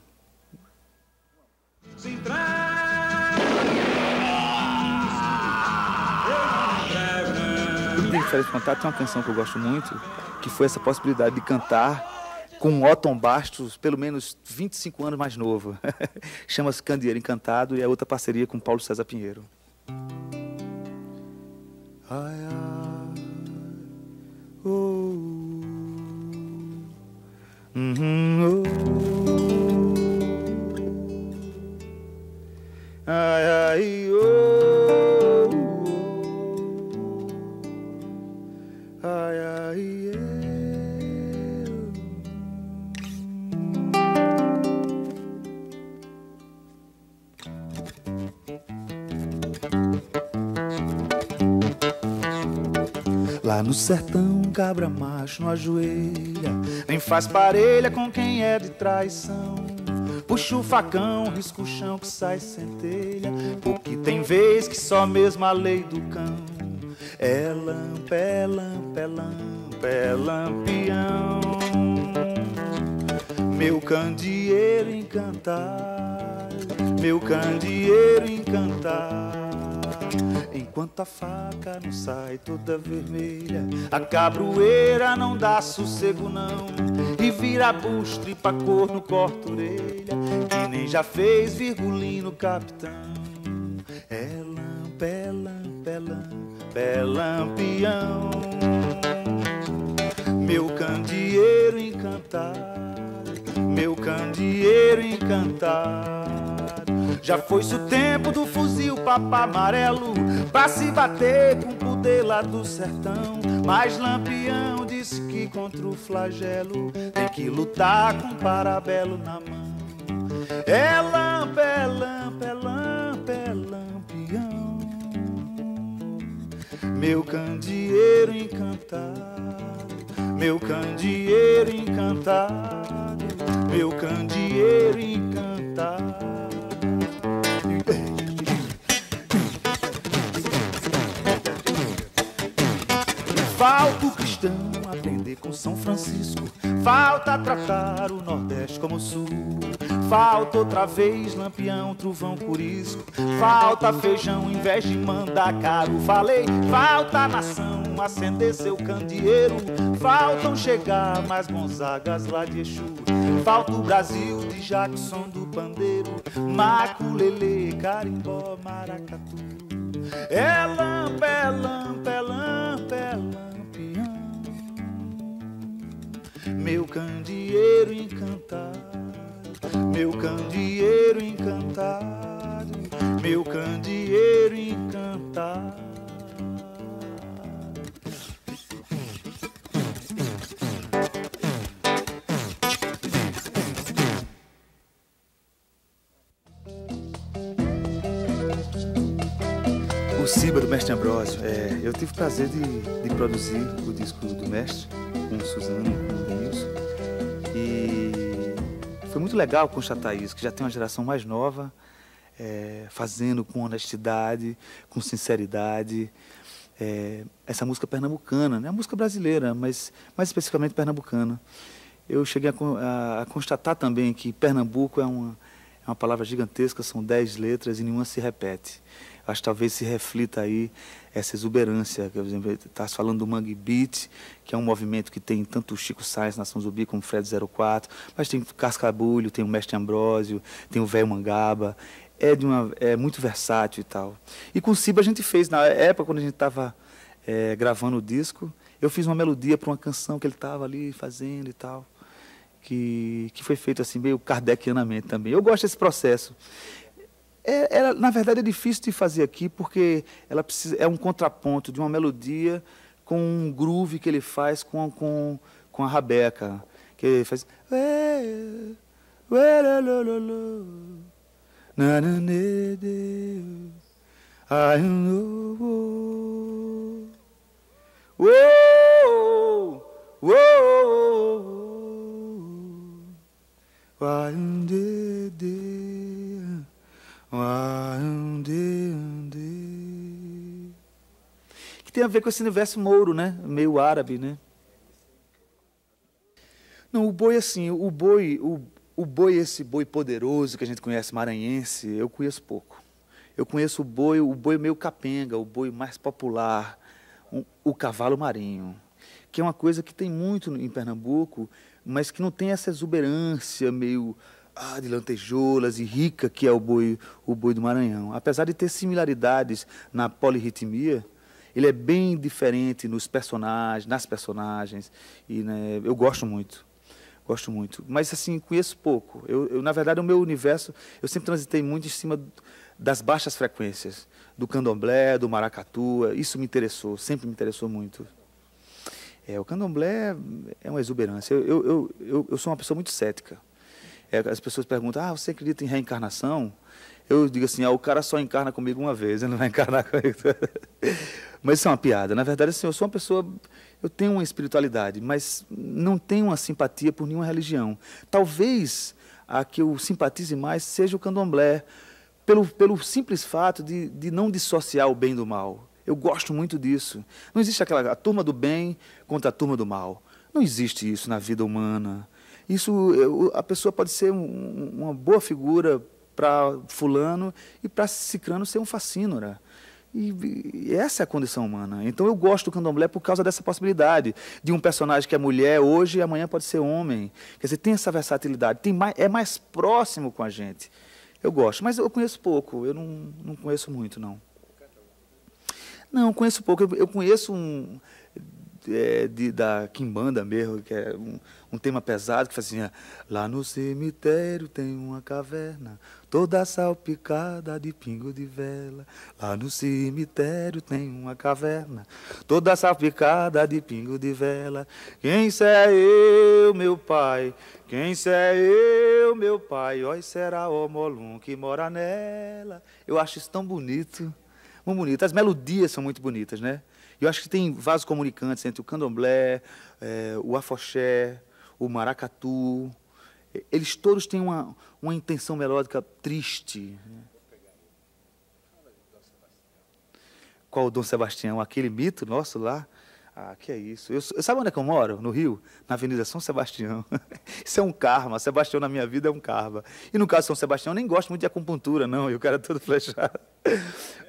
O Diferente Contato tem uma canção que eu gosto muito, que foi essa possibilidade de cantar com Otton Bastos, pelo menos 25 anos mais novo. (laughs) Chama-se Candeeiro Encantado e é outra parceria com Paulo César Pinheiro. Ai, ai, Oh, mm, oh, Ay, ay, oh. Lá no sertão, cabra macho não ajoelha, nem faz parelha com quem é de traição. Puxa o facão, risca o chão que sai centelha, porque tem vez que só mesmo a lei do cão é lampa, é lampa, é lampa, é lampião. meu candeeiro encantado, meu candeeiro encantado. Enquanto a faca não sai toda vermelha, a cabroeira não dá sossego não. E vira bustre pra cor no corta-orelha, que nem já fez virgulino capitão. É lampa, é lampa, é lampa, é lampião. Meu candeeiro encantado, meu candeeiro encantado. Já foi-se o tempo do fuzil papa amarelo Pra se bater com o poder lá do sertão. Mas Lampião disse que contra o flagelo Tem que lutar com parabelo na mão. É lampa, é lampa, é lampa, é lampião. Meu candeeiro encantado Meu candeeiro encantado Meu candeeiro encantado Falta o cristão aprender com São Francisco. Falta tratar o Nordeste como o Sul. Falta outra vez lampião, trovão, curisco. Falta feijão em vez de mandar caro. Falei, falta nação acender seu candeeiro. Faltam chegar mais Gonzagas lá de Exu. Falta o Brasil de Jackson do Pandeiro. Maculele, carimbó, maracatu. É lampa, é lampa, é lampa, é lampião. Meu candeeiro encantado, meu candeeiro encantado, meu candeeiro encantado. O Ciba do Mestre Ambrósio, é, eu tive o prazer de, de produzir o disco do Mestre com Suzano, foi muito legal constatar isso, que já tem uma geração mais nova, é, fazendo com honestidade, com sinceridade. É, essa música pernambucana, né? a música brasileira, mas mais especificamente pernambucana. Eu cheguei a, a constatar também que Pernambuco é uma, é uma palavra gigantesca, são dez letras e nenhuma se repete acho que talvez se reflita aí essa exuberância. Por exemplo, está falando do Mangue Beat, que é um movimento que tem tanto o Chico Sainz, Nação Zumbi, como Fred 04, mas tem Cascabulho, tem o Mestre Ambrósio, tem o Velho Mangaba. É, de uma, é muito versátil e tal. E com o Ciba a gente fez, na época, quando a gente estava é, gravando o disco, eu fiz uma melodia para uma canção que ele estava ali fazendo e tal. Que, que foi feito assim, meio kardecianamente também. Eu gosto desse processo. É, ela, na verdade, é difícil de fazer aqui porque ela precisa, é um contraponto de uma melodia com um groove que ele faz com, com, com a rabeca. Que ele faz. I know. Whoa, que tem a ver com esse universo mouro, né? Meio árabe, né? Não, o boi assim, o boi, o, o boi esse boi poderoso que a gente conhece maranhense, eu conheço pouco. Eu conheço o boi, o boi meio capenga, o boi mais popular, um, o cavalo marinho, que é uma coisa que tem muito em Pernambuco, mas que não tem essa exuberância meio ah, de lantejoulas e rica que é o boi, o boi do Maranhão. Apesar de ter similaridades na polirritmia, ele é bem diferente nos personagens, nas personagens. E né, eu gosto muito. Gosto muito. Mas assim, conheço pouco. Eu, eu, na verdade, o meu universo, eu sempre transitei muito em cima das baixas frequências, do candomblé, do maracatu. Isso me interessou, sempre me interessou muito. É, o candomblé é uma exuberância. Eu, eu, eu, eu sou uma pessoa muito cética. É, as pessoas perguntam, ah, você acredita em reencarnação? Eu digo assim, ah, o cara só encarna comigo uma vez, ele não vai encarnar (laughs) comigo. mas isso é uma piada. Na verdade, assim, eu sou uma pessoa, eu tenho uma espiritualidade, mas não tenho uma simpatia por nenhuma religião. Talvez a que eu simpatize mais seja o candomblé, pelo, pelo simples fato de, de não dissociar o bem do mal. Eu gosto muito disso. Não existe aquela a turma do bem contra a turma do mal. Não existe isso na vida humana. Isso, a pessoa pode ser um, uma boa figura para fulano e para cicrano ser um facínora. E, e, essa é a condição humana. Então eu gosto do candomblé por causa dessa possibilidade de um personagem que é mulher hoje e amanhã pode ser homem. Quer dizer, tem essa versatilidade, tem mais, é mais próximo com a gente. Eu gosto, mas eu conheço pouco, eu não, não conheço muito, não. Não, conheço pouco. Eu, eu conheço um é, de, da Kimbanda mesmo, que é um, um tema pesado, que fazia Lá no cemitério tem uma caverna, toda salpicada de pingo de vela. Lá no cemitério tem uma caverna, toda salpicada de pingo de vela. Quem é eu, meu pai? Quem é eu, meu pai? Oi, será o Molum que mora nela. Eu acho isso tão bonito, muito bonito. As melodias são muito bonitas, né? Eu acho que tem vasos comunicantes entre o candomblé, é, o afoxé, o maracatu. Eles todos têm uma, uma intenção melódica triste. Qual o Dom Sebastião? Aquele mito nosso lá? Ah, que é isso. Eu, sabe onde é que eu moro? No Rio? Na Avenida São Sebastião. (laughs) isso é um karma. Sebastião na minha vida é um karma. E no caso de São Sebastião, eu nem gosto muito de acupuntura, não. E o cara é todo (laughs) flechado.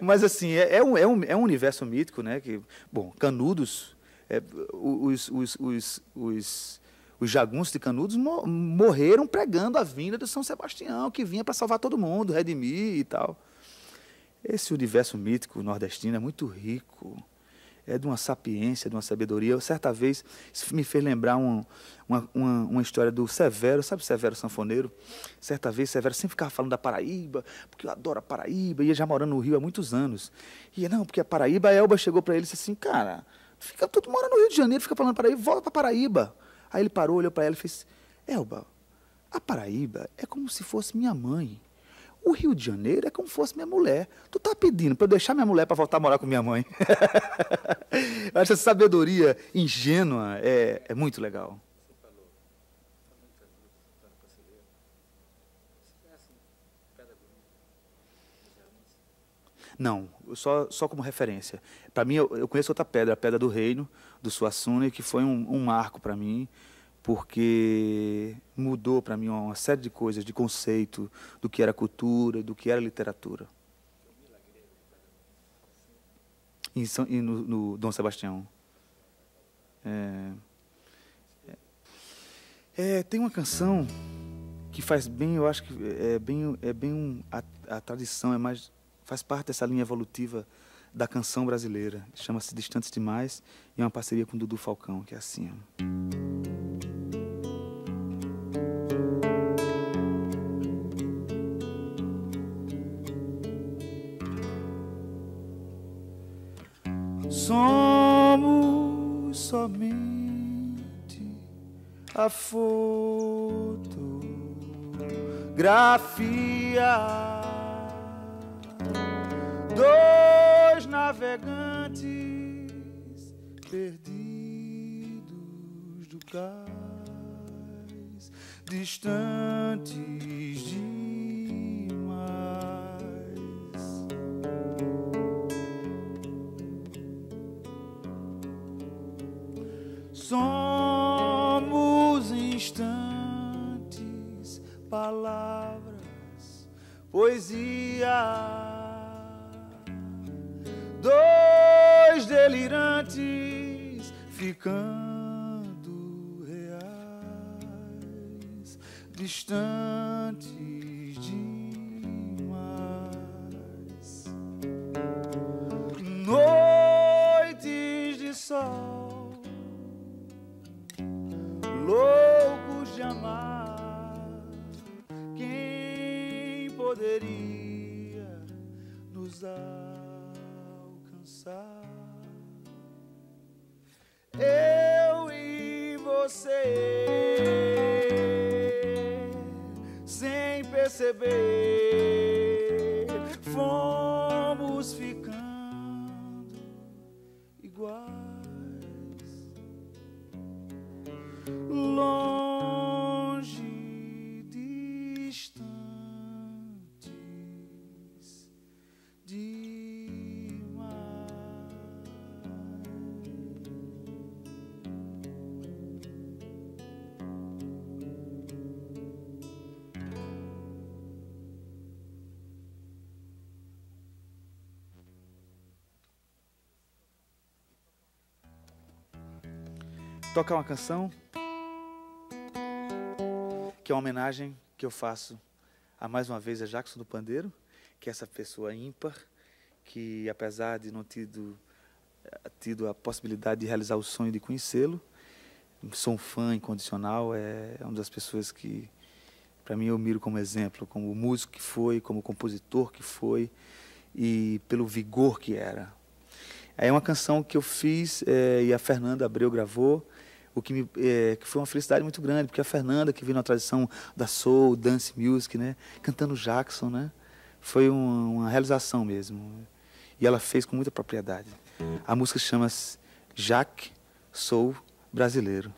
Mas, assim, é, é, um, é, um, é um universo mítico, né? Que, bom, Canudos, é, os, os, os, os, os jagunços de Canudos morreram pregando a vinda de São Sebastião, que vinha para salvar todo mundo, redimir e tal. Esse universo mítico nordestino é muito rico é de uma sapiência, de uma sabedoria. Certa vez, isso me fez lembrar um, uma, uma, uma, história do Severo, sabe Severo Sanfoneiro? Certa vez, Severo sempre ficava falando da Paraíba, porque eu adoro a Paraíba, e ia já morando no Rio há muitos anos. E não, porque a Paraíba, a Elba chegou para ele e disse assim, cara, fica, tu mora no Rio de Janeiro, fica falando Paraíba, volta para Paraíba. Aí ele parou, olhou para ela e fez, Elba, a Paraíba é como se fosse minha mãe. O Rio de Janeiro é como se fosse minha mulher. Tu tá pedindo para eu deixar minha mulher para voltar a morar com minha mãe. (laughs) Essa sabedoria ingênua é, é muito legal. Não, só, só como referência. Para mim, eu, eu, conheço outra pedra, a Pedra do Reino, do Suassuna, que foi um, um marco para mim porque mudou para mim uma série de coisas, de conceito do que era cultura, do que era literatura. E, no, no, Dom Sebastião. É, é, tem uma canção que faz bem, eu acho que é bem, é bem um, a, a tradição, é mais, faz parte dessa linha evolutiva da canção brasileira. Chama-se Distantes Demais e é uma parceria com Dudu Falcão, que é assim. Ó. a fotografia dois navegantes perdidos do cais, distantes de poesia. Dois delirantes ficando reais, distantes demais. Noites de sol poderia nos alcançar? Tocar uma canção que é uma homenagem que eu faço a mais uma vez a Jackson do Pandeiro, que é essa pessoa ímpar, que apesar de não tido tido a possibilidade de realizar o sonho de conhecê-lo, sou um fã incondicional, é, é uma das pessoas que para mim eu miro como exemplo, como músico que foi, como compositor que foi e pelo vigor que era. É uma canção que eu fiz é, e a Fernanda Abreu gravou, o que, me, é, que foi uma felicidade muito grande, porque a Fernanda, que veio na tradição da soul, dance music, né, cantando Jackson, né, foi uma, uma realização mesmo. E ela fez com muita propriedade. A música chama-se Jack Sou Brasileiro.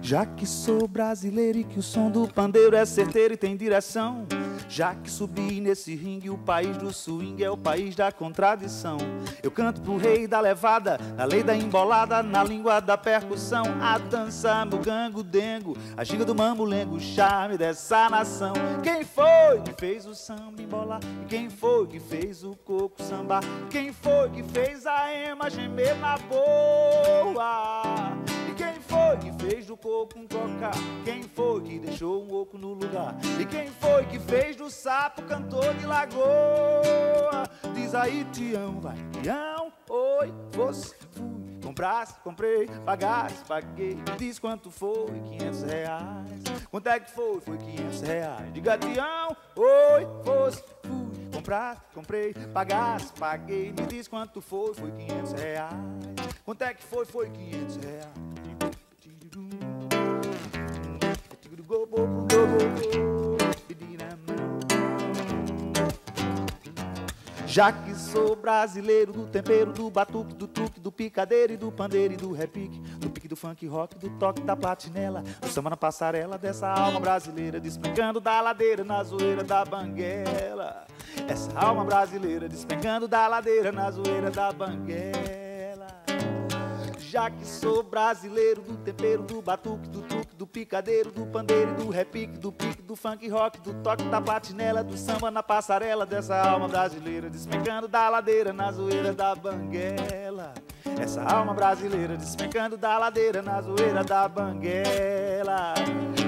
Já que sou brasileiro e que o som do pandeiro é certeiro e tem direção. Já que subi nesse ringue, o país do swing é o país da contradição. Eu canto pro rei da levada, na lei da embolada, na língua da percussão. A dança, meu gango dengo, a ginga do mamulengo, o charme dessa nação. Quem foi que fez o samba embolar? Quem foi que fez o coco sambar? Quem foi que fez a ema gemer na boa? Foi que fez do coco um cocar? Quem foi que deixou um oco no lugar? E quem foi que fez do sapo cantor de lagoa? Diz aí, Tião, vai, Tião, oi, você fui. Comprasse, comprei, pagasse, paguei. Diz quanto foi, 500 reais. Quanto é que foi? Foi 500 reais. Diga, Tião, oi, fosse, fui. Comprasse, comprei, pagasse, paguei. Me diz quanto foi, foi 500 reais. Quanto é que foi? Foi 500 reais. Já que sou brasileiro do tempero, do batuque, do truque, do picadeiro e do pandeiro e do repique, do pique do funk rock, do toque da platinela, do samba na passarela dessa alma brasileira, despencando da ladeira na zoeira da banguela. Essa alma brasileira despencando da ladeira na zoeira da banguela. Já que sou brasileiro do tempero, do batuque, do truque, do picadeiro, do pandeiro, do repique, do pique, do funk rock, do toque da patinela, do samba na passarela dessa alma brasileira, despencando da ladeira na zoeira da banguela. Essa alma brasileira despencando da ladeira na zoeira da banguela.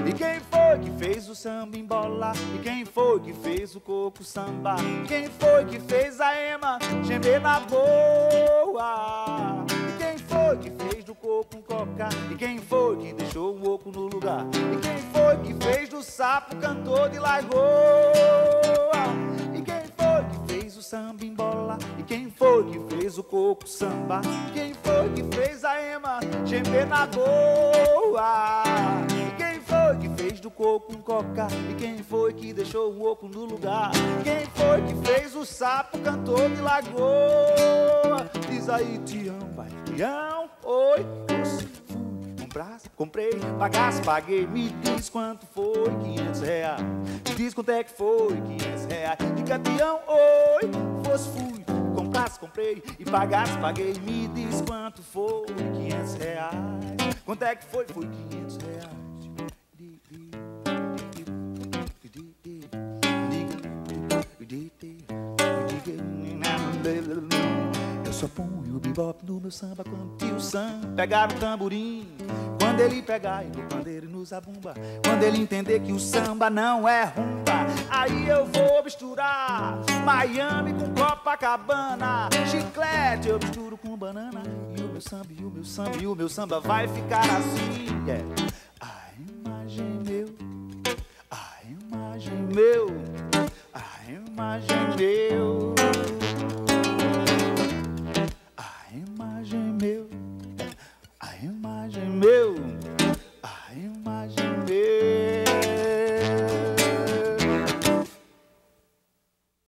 E quem foi que fez o samba embolar? E quem foi que fez o coco samba? Quem foi que fez a ema gemer na boa? Foi que fez do coco um cocar? E quem foi que deixou o oco no lugar? E quem foi que fez do sapo cantor de lagoa? E quem foi que fez o samba embolar? E quem foi que fez o coco samba? E quem foi que fez a ema gemer na boa? E foi que fez do coco um cocar? E quem foi que deixou o oco no lugar? Quem foi que fez o sapo cantor de lagoa? Diz aí, Tião, vai, Tião, oi, comprasse, comprei, pagasse, paguei, me diz quanto foi, 500 reais. Me diz quanto é que foi, 500 reais. Diga, Tião, oi, fosse, fui, comprasse, comprei e pagasse, paguei, me diz quanto foi, 500 reais. Quanto é que foi, foi 500 reais. Eu só ponho o bebop no meu samba quando tio Sam pegar o tamborim. Quando ele pegar e no pandeiro e no zabumba. Quando ele entender que o samba não é rumba. Aí eu vou misturar Miami com Copacabana. Chiclete eu misturo com banana. E o meu samba, e o meu samba, e o meu samba vai ficar assim. Yeah. A imagem meu, a imagem meu, a imagem deu, A imagem meu, a imagem meu.